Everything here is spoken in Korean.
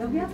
올려.